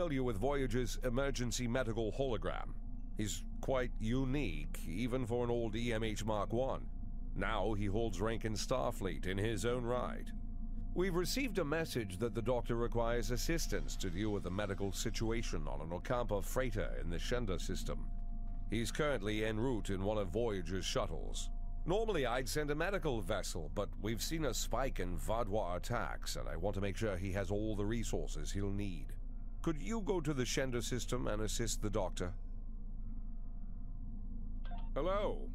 familiar with Voyager's emergency medical hologram? He's quite unique, even for an old EMH Mark 1. Now he holds rank in Starfleet in his own right. We've received a message that the doctor requires assistance to deal with a medical situation on an Ocampa freighter in the Shenda system. He's currently en route in one of Voyager's shuttles. Normally, I'd send a medical vessel, but we've seen a spike in Vaadwaur attacks, and I want to make sure he has all the resources he'll need. Could you go to the Shenda system and assist the doctor? Hello?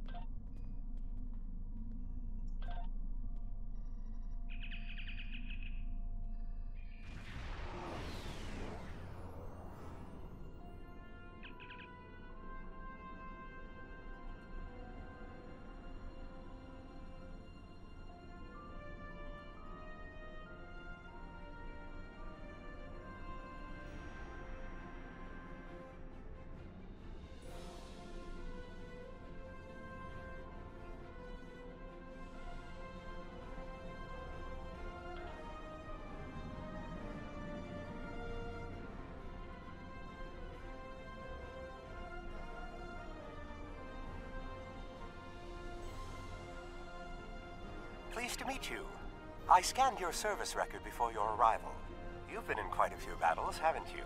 Pleased to meet you. I scanned your service record before your arrival. You've been in quite a few battles, haven't you?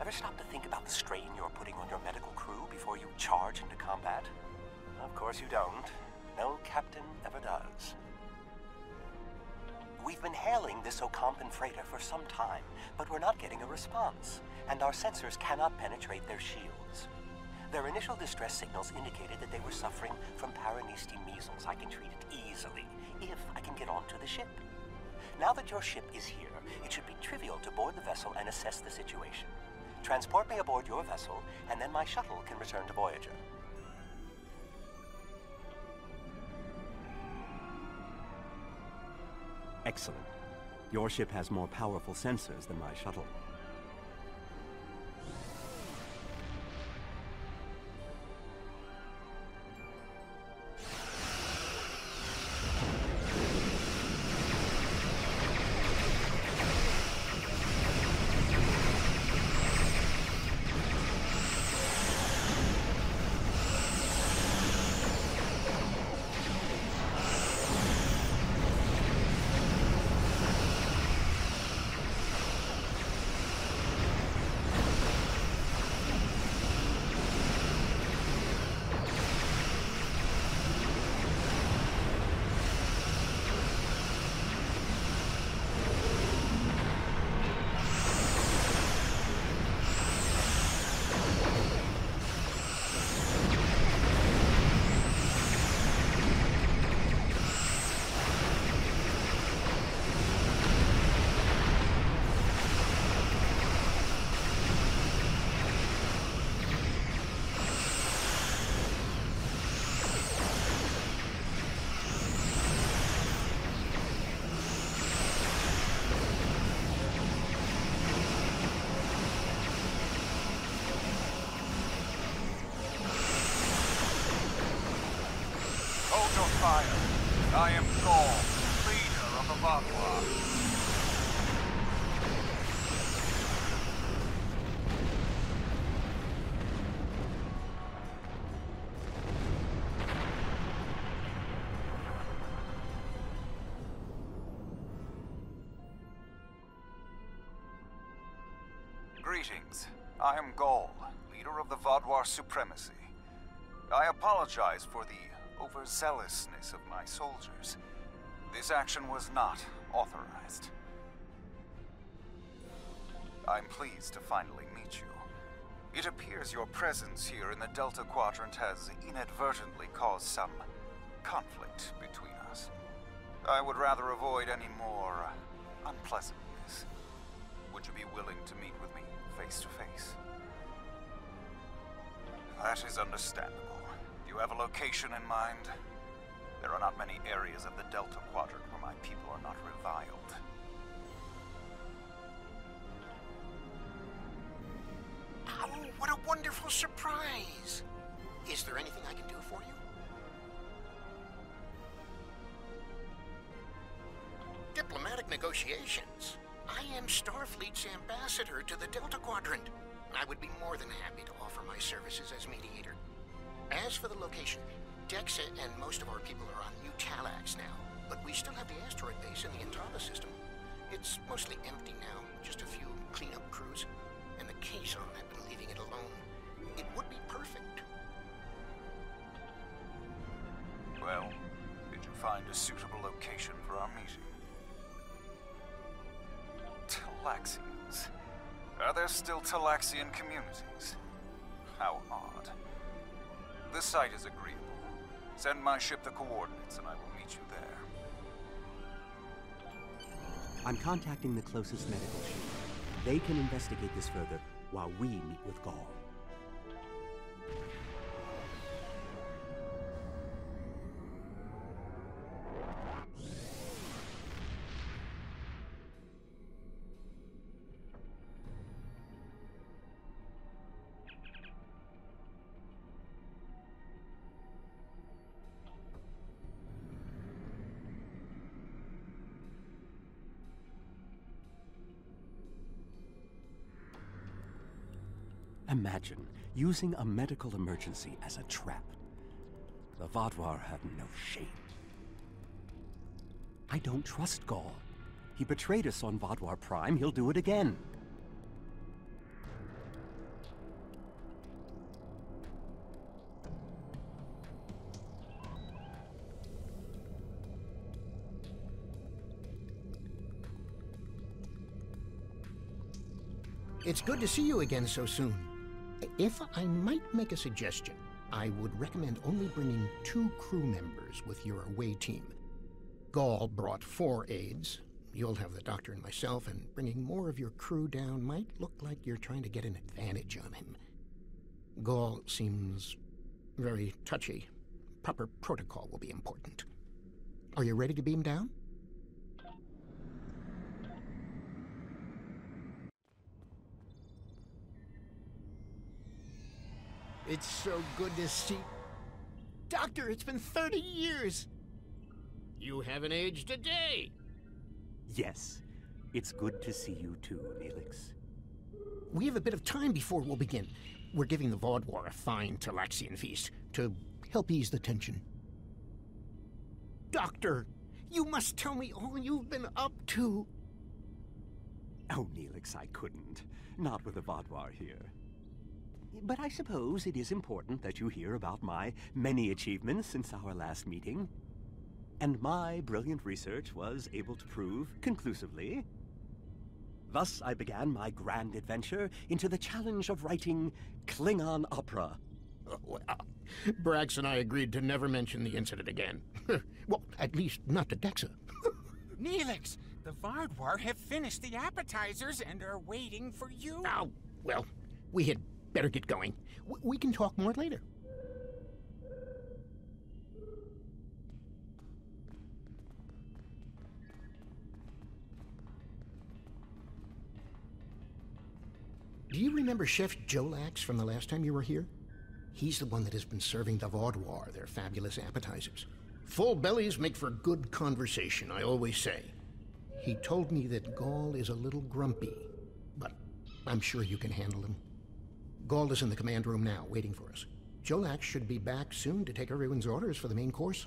Ever stop to think about the strain you're putting on your medical crew before you charge into combat? Of course you don't. No captain ever does. We've been hailing this Ocampan freighter for some time, but we're not getting a response, and our sensors cannot penetrate their shields. Their initial distress signals indicated that they were suffering from Paranesti measles. I can treat it easily, if I can get onto the ship. Now that your ship is here, it should be trivial to board the vessel and assess the situation. Transport me aboard your vessel, and then my shuttle can return to Voyager. Excellent. Your ship has more powerful sensors than my shuttle. Greetings. I am Gaul, leader of the Vaadwaur Supremacy. I apologize for the overzealousness of my soldiers. This action was not authorized. I'm pleased to finally meet you. It appears your presence here in the Delta Quadrant has inadvertently caused some conflict between us. I would rather avoid any more uh, unpleasantness. Would you be willing to meet with me face to face? That is understandable. Do you have a location in mind? There are not many areas of the Delta Quadrant where my people are not reviled. Oh, what a wonderful surprise! Is there anything I can do for you? Diplomatic negotiations? I am Starfleet's ambassador to the Delta Quadrant. I would be more than happy to offer my services as mediator. As for the location, Dexa and most of our people are on New Talax now, but we still have the asteroid base in the Intala system. It's mostly empty now, just a few cleanup crews, and the Kazon have been leaving it alone. It would be perfect. Well, did you find a suitable location for our meeting? Talaxians. Are there still Talaxian communities? How odd. The site is agreeable. Send my ship the coordinates and I will meet you there. I'm contacting the closest medical ship. They can investigate this further while we meet with Gaul. Imagine using a medical emergency as a trap. The Vaadwaur have no shame. I don't trust Gaul. He betrayed us on Vaadwaur Prime. He'll do it again. It's good to see you again so soon. If I might make a suggestion, I would recommend only bringing two crew members with your away team. Gaul brought four aides. You'll have the doctor and myself, and bringing more of your crew down might look like you're trying to get an advantage on him. Gaul seems very touchy. Proper protocol will be important. Are you ready to beam down? It's so good to see. Doctor, it's been 30 years. You haven't aged a day. Yes, it's good to see you too, Neelix. We have a bit of time before we'll begin. We're giving the Vaadwaur a fine Talaxian feast to help ease the tension. Doctor, you must tell me all you've been up to. Oh, Neelix, I couldn't. Not with the Vaadwaur here. But I suppose it is important that you hear about my many achievements since our last meeting. And my brilliant research was able to prove conclusively. Thus, I began my grand adventure into the challenge of writing Klingon opera. Well, Brax and I agreed to never mention the incident again. well, at least not to Dexa. Neelix, the Vaadwaur have finished the appetizers and are waiting for you. Oh, well, we had better get going. We can talk more later. Do you remember Chef Jolax from the last time you were here? He's the one that has been serving the Vaadwaur their fabulous appetizers. Full bellies make for good conversation, I always say. He told me that Gaul is a little grumpy, but I'm sure you can handle him. Gaul is in the command room now, waiting for us. Jolax should be back soon to take everyone's orders for the main course.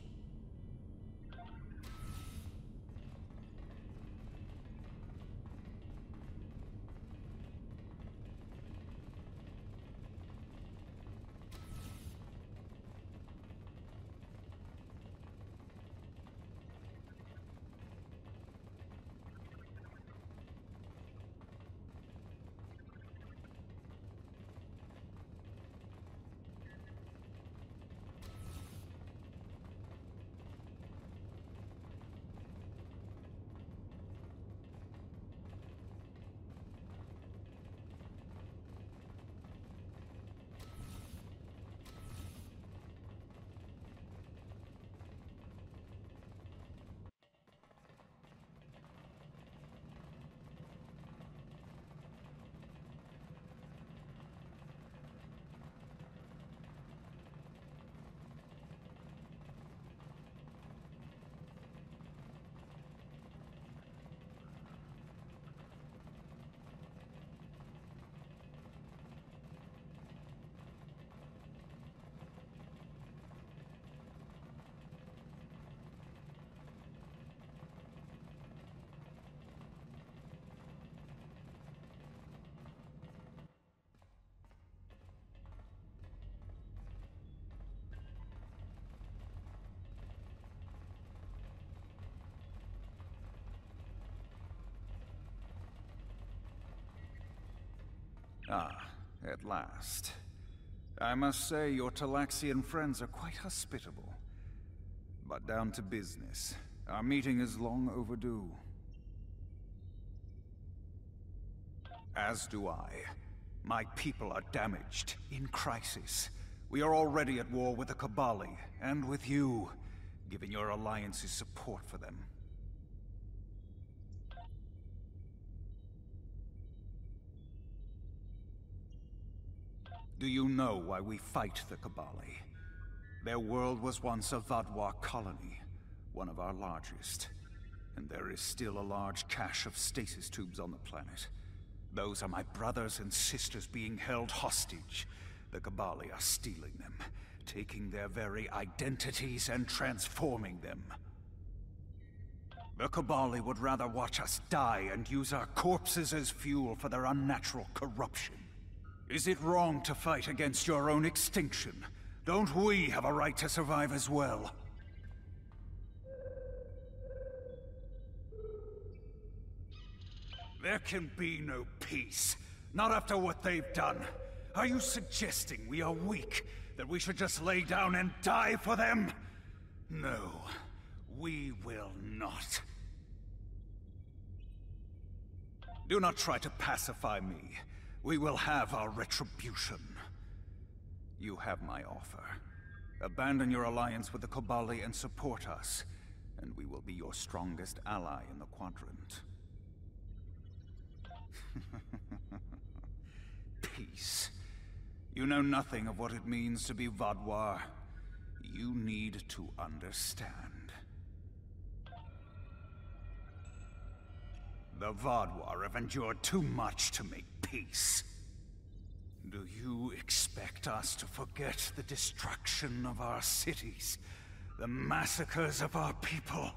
Ah, at last. I must say your Talaxian friends are quite hospitable. But down to business. Our meeting is long overdue. As do I. My people are damaged, in crisis. We are already at war with the Kobali, and with you, giving your alliance's support for them. Do you know why we fight the Kobali? Their world was once a Vaadwaur colony, one of our largest. And there is still a large cache of stasis tubes on the planet. Those are my brothers and sisters being held hostage. The Kobali are stealing them, taking their very identities and transforming them. The Kobali would rather watch us die and use our corpses as fuel for their unnatural corruption. Is it wrong to fight against your own extinction? Don't we have a right to survive as well? There can be no peace. Not after what they've done. Are you suggesting we are weak? That we should just lay down and die for them? No, we will not. Do not try to pacify me. We will have our retribution. You have my offer. Abandon your alliance with the Kobali and support us, and we will be your strongest ally in the Quadrant. Peace. You know nothing of what it means to be Vaadwaur. You need to understand. The Vaadwaur have endured too much to make peace. Do you expect us to forget the destruction of our cities? The massacres of our people?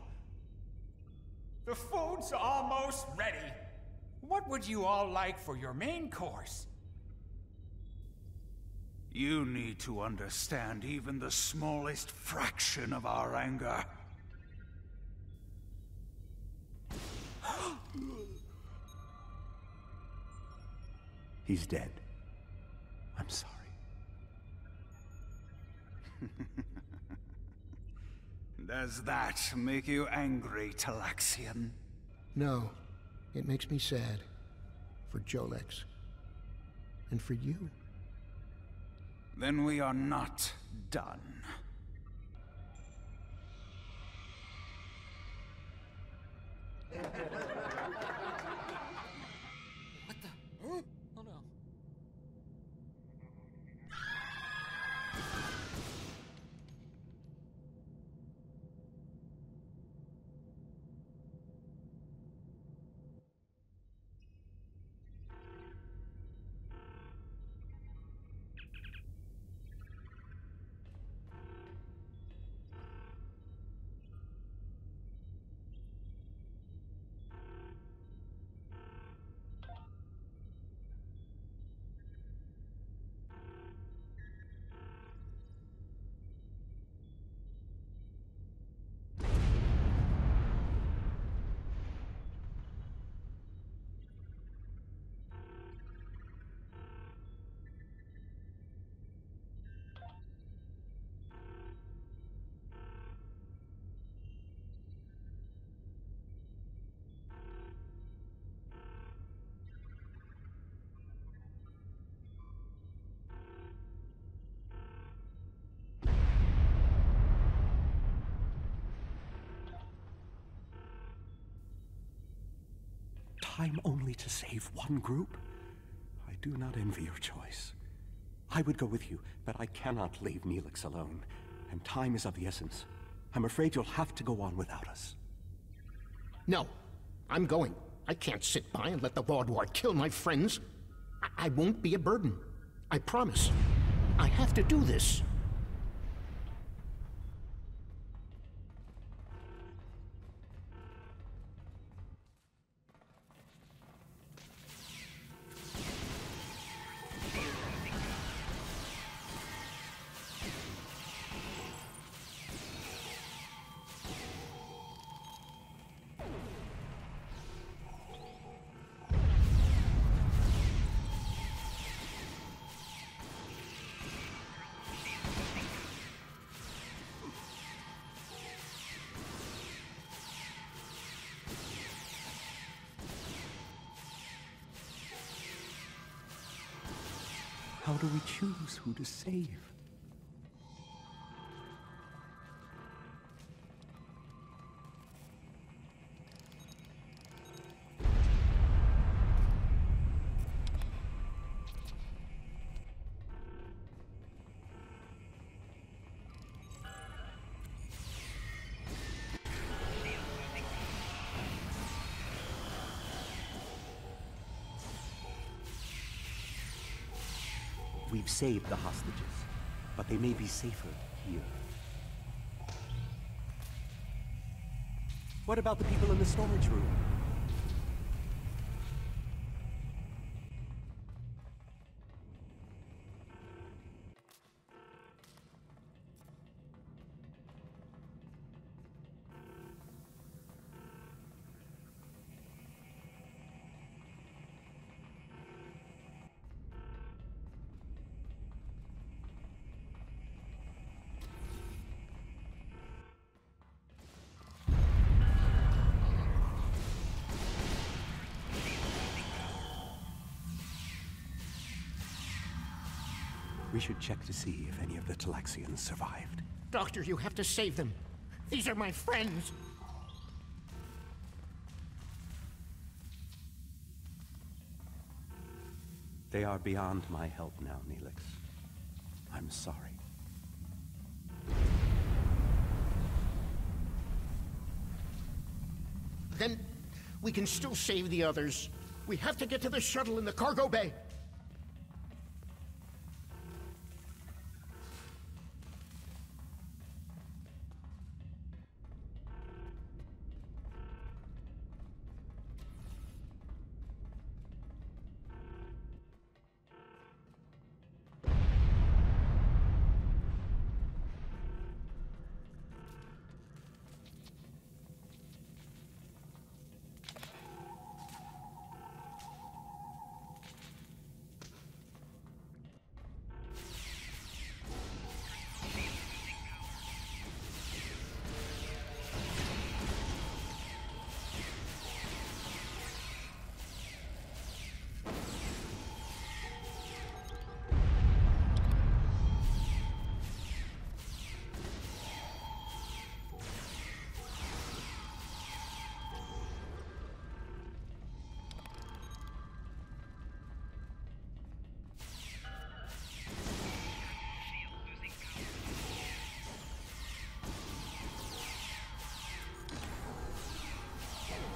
The food's almost ready. What would you all like for your main course? You need to understand even the smallest fraction of our anger. He's dead. I'm sorry. Does that make you angry, Talaxian? No, it makes me sad. For Jolax. And for you. Then we are not done. Time only to save one group? I do not envy your choice. I would go with you, but I cannot leave Neelix alone. And time is of the essence. I'm afraid you'll have to go on without us. No, I'm going. I can't sit by and let the Vaadwaur kill my friends. I, I won't be a burden. I promise. I have to do this. How do we choose who to save? Saved the hostages, but they may be safer here. What about the people in the storage room? We should check to see if any of the Talaxians survived. Doctor, you have to save them. These are my friends. They are beyond my help now, Neelix. I'm sorry. Then we can still save the others. We have to get to the shuttle in the cargo bay.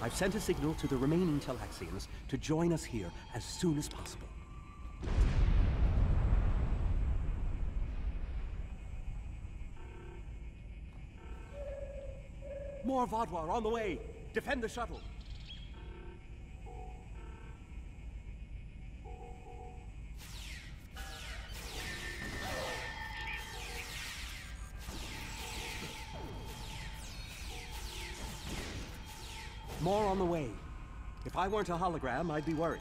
I've sent a signal to the remaining Talaxians to join us here as soon as possible. More Vaadwaur on the way! Defend the shuttle! More on the way. If I weren't a hologram, I'd be worried.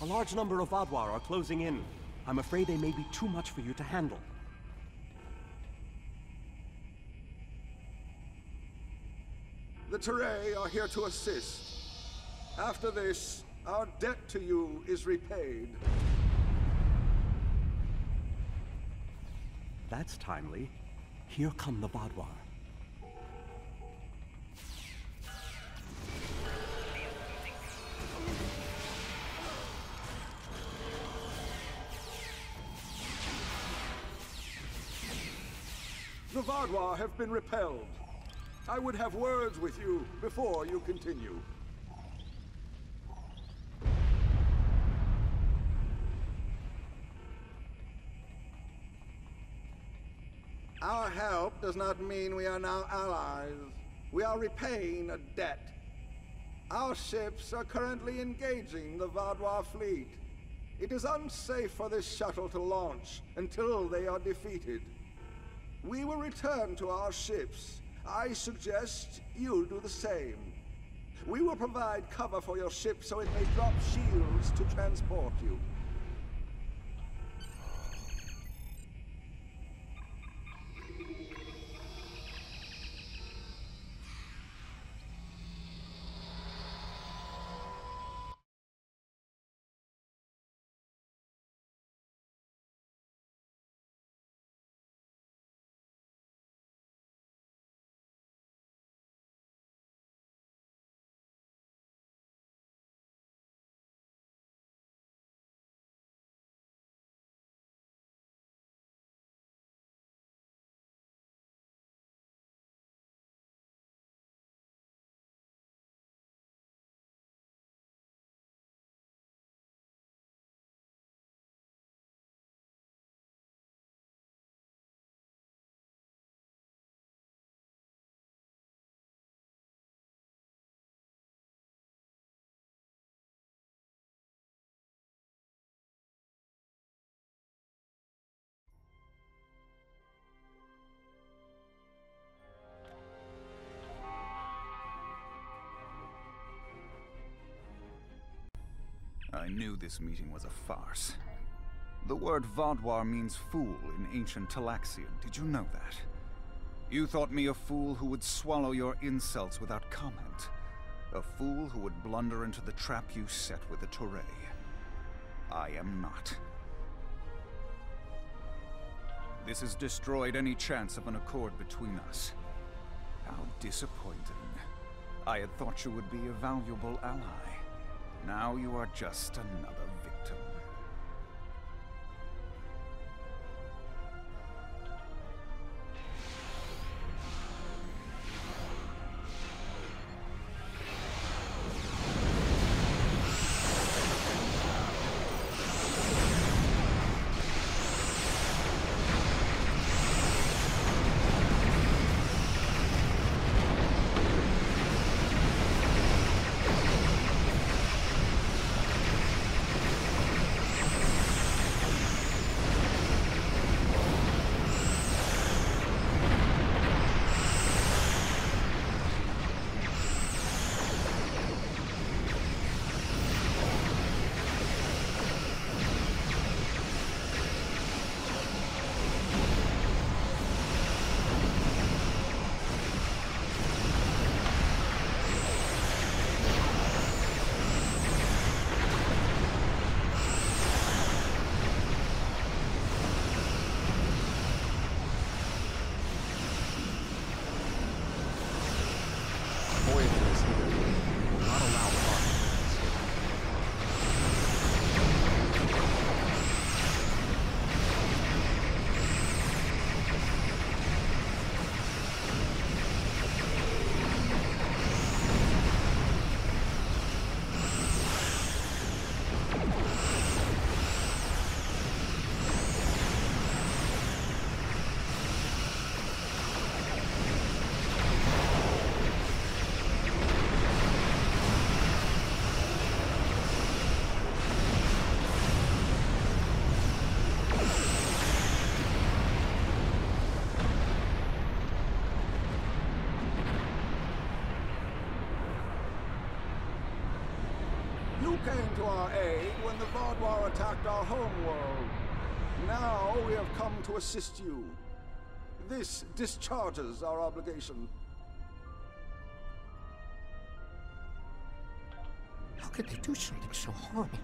A large number of Vaadwaur are closing in. I'm afraid they may be too much for you to handle. The Turei are here to assist. After this, our debt to you is repaid. That's timely. Here come the Vaadwaur. The Vaadwaur have been repelled. I would have words with you before you continue. Does not mean we are now allies. We are repaying a debt. Our ships are currently engaging the Vaadwaur fleet. It is unsafe for this shuttle to launch until they are defeated. We will return to our ships. I suggest you do the same. We will provide cover for your ship so it may drop shields to transport you. I knew this meeting was a farce. The word Vaadwaur means fool in ancient Talaxian. Did you know that? You thought me a fool who would swallow your insults without comment. A fool who would blunder into the trap you set with the Turei. I am not. This has destroyed any chance of an accord between us. How disappointing. I had thought you would be a valuable ally. Now you are just another You came to our aid when the Vaadwaur attacked our homeworld. Now we have come to assist you. This discharges our obligation. How could they do something so horrible?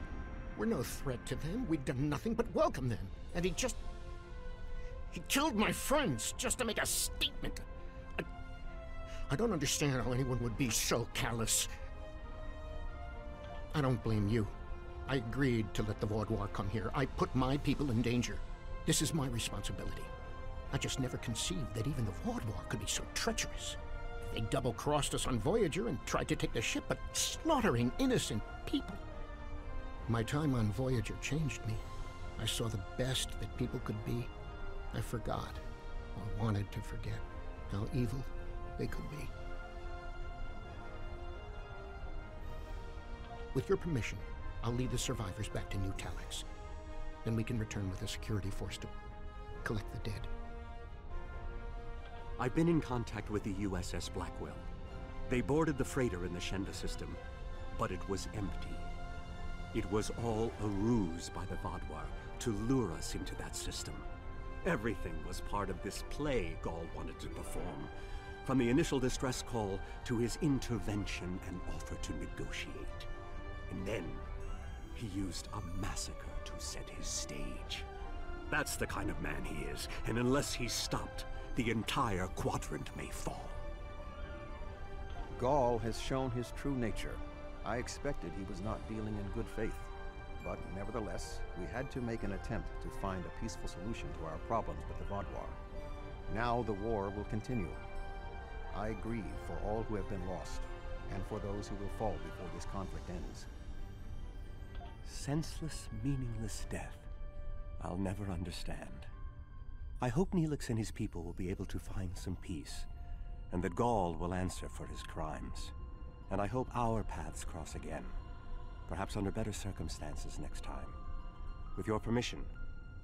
We're no threat to them. We've done nothing but welcome them. And he just. He killed my friends just to make a statement. I, I don't understand how anyone would be so callous. I don't blame you. I agreed to let the Vaadwaur come here. I put my people in danger. This is my responsibility. I just never conceived that even the Vaadwaur could be so treacherous. They double crossed us on Voyager and tried to take the ship, but slaughtering innocent people. My time on Voyager changed me. I saw the best that people could be. I forgot, or wanted to forget, how evil they could be. With your permission, I'll lead the survivors back to New Talax. Then we can return with a security force to collect the dead. I've been in contact with the USS Blackwell. They boarded the freighter in the Shenda system, but it was empty. It was all a ruse by the Vaadwaur to lure us into that system. Everything was part of this play Gaul wanted to perform, from the initial distress call to his intervention and offer to negotiate. And then he used a massacre to set his stage. That's the kind of man he is, and unless he's stopped, the entire quadrant may fall. Gaul has shown his true nature. I expected he was not dealing in good faith. But nevertheless, we had to make an attempt to find a peaceful solution to our problems with the Vaadwaur. Now the war will continue. I grieve for all who have been lost, and for those who will fall before this conflict ends. Senseless, meaningless death. I'll never understand. I hope Neelix and his people will be able to find some peace, and that Gaul will answer for his crimes. And I hope our paths cross again, perhaps under better circumstances next time. With your permission,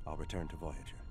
I'll return to Voyager.